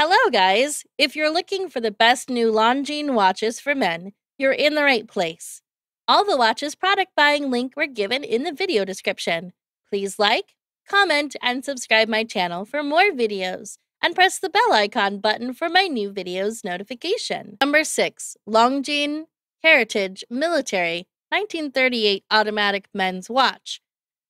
Hello, guys! If you're looking for the best new Longines watches for men, you're in the right place. All the watches product buying link were given in the video description. Please like, comment, and subscribe my channel for more videos, and press the bell icon button for my new videos notification. Number 6. Longines Heritage Military 1938 Automatic Men's Watch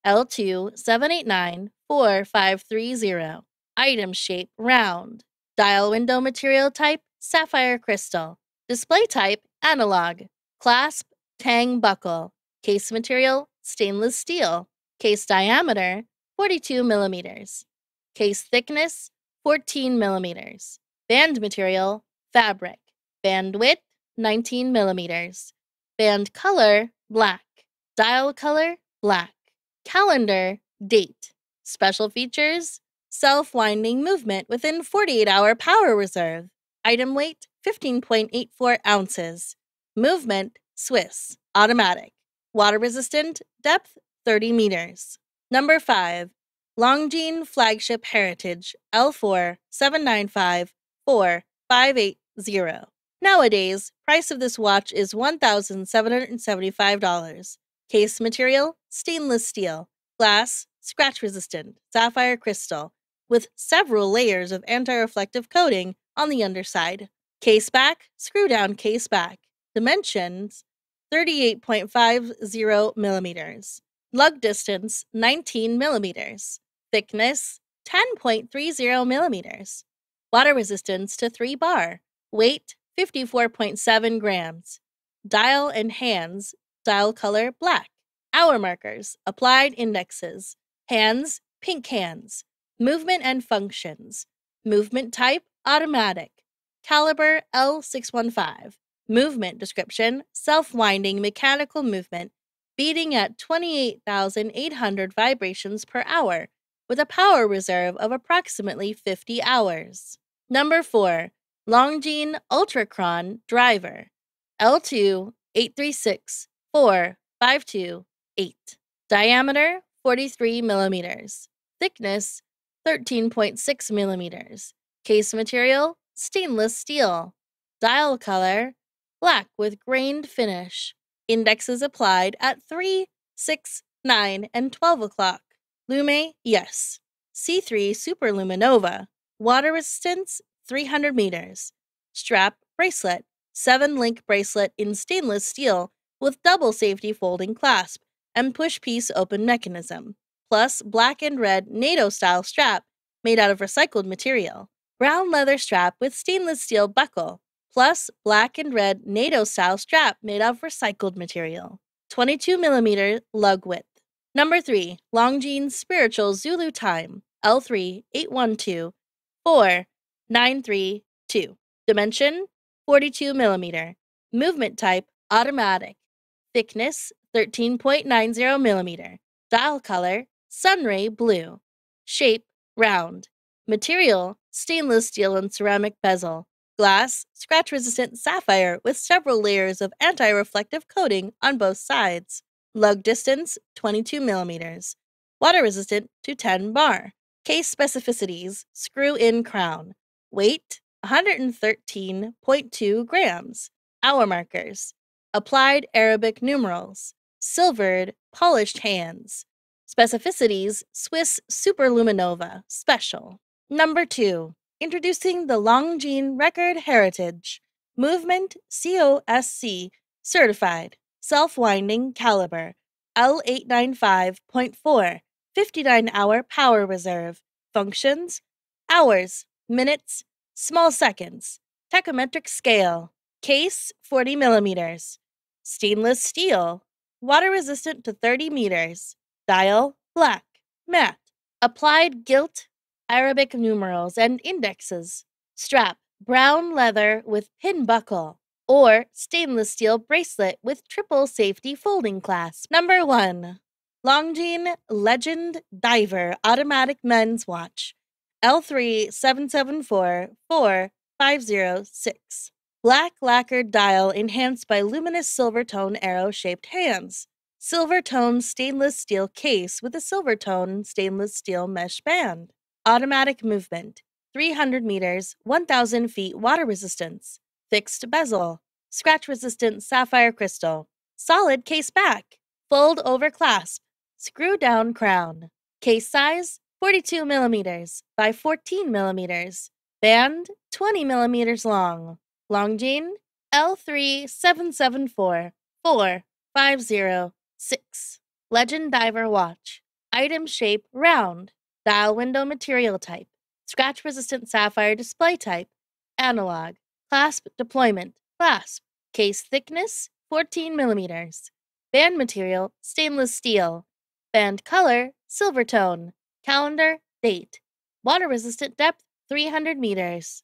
L2 789 4530 Item shape round Dial window material type sapphire crystal. Display type analog. Clasp tang buckle. Case material stainless steel. Case diameter 42 millimeters. Case thickness 14 millimeters. Band material fabric. Band width 19 millimeters. Band color black. Dial color black. Calendar date. Special features self winding movement within 48 hour power reserve. Item weight 15.84 ounces. Movement Swiss, automatic. Water resistant, depth 30 meters. Number 5. Longines Flagship Heritage L4 795 4580. Nowadays, price of this watch is $1,775. Case material stainless steel, glass, scratch resistant, sapphire crystal, with several layers of anti-reflective coating on the underside. Case back, screw down case back. Dimensions 38.50 millimeters. Lug distance 19 millimeters. Thickness 10.30 millimeters. Water resistance to 3 bar. Weight 54.7 grams. Dial and hands, dial color black. Hour markers, applied indexes. Hands, pink hands. Movement and functions. Movement type automatic. Caliber L615. Movement description self winding mechanical movement, beating at 28,800 vibrations per hour, with a power reserve of approximately 50 hours. Number 4. Longines Ultra-Chron Driver L2 836 8. Diameter 43 millimeters. Thickness 13.6 millimeters. Case material, stainless steel. Dial color, black with grained finish. Indexes applied at 3, 6, 9, and 12 o'clock. Lume, yes. C3 Superluminova. Water resistance, 300 meters. Strap, bracelet. 7 link bracelet in stainless steel with double safety folding clasp and push piece open mechanism plus black and red NATO style strap made out of recycled material, brown leather strap with stainless steel buckle, plus black and red NATO style strap made out of recycled material. 22 millimeter lug width. Number 3. long Longines Spiritual Zulu Time L3 812 4 932. Dimension 42 millimeter. Movement type automatic. Thickness 13.90 millimeter. Dial color Sunray blue. Shape round. Material stainless steel and ceramic bezel. Glass scratch resistant sapphire with several layers of anti reflective coating on both sides. Lug distance 22 millimeters. Water resistant to 10 bar. Case specificities screw in crown. Weight 113.2 grams. Hour markers. Applied Arabic numerals. Silvered polished hands. Specificities Swiss Superluminova Special. Number 2. Introducing the Longines Record Heritage Movement COSC Certified Self Winding Caliber L895.4 59 hour power reserve. Functions Hours, minutes, small seconds. Tachometric scale. Case 40 millimeters. Stainless steel. Water resistant to 30 meters. Dial black, matte. Applied gilt Arabic numerals and indexes. Strap brown leather with pin buckle or stainless steel bracelet with triple safety folding clasp. Number 1. Longines Legend Diver Automatic Men's Watch L3 774 4506. Black lacquered dial enhanced by luminous silver tone arrow shaped hands silver tone stainless steel case with a silver tone stainless steel mesh band. Automatic movement. 300 meters, 1000 feet water resistance, fixed bezel, scratch resistant sapphire crystal, solid case back, fold over clasp, screw down crown. Case size 42 millimeters by 14 millimeters. Band 20 millimeters long. Longines L3774 4506. Legend Diver Watch. Item shape round. Dial window material type. Scratch resistant sapphire display type. Analog. Clasp deployment. Clasp. Case thickness 14 millimeters. Band material stainless steel. Band color silver tone. Calendar date. Water resistant depth 300 meters.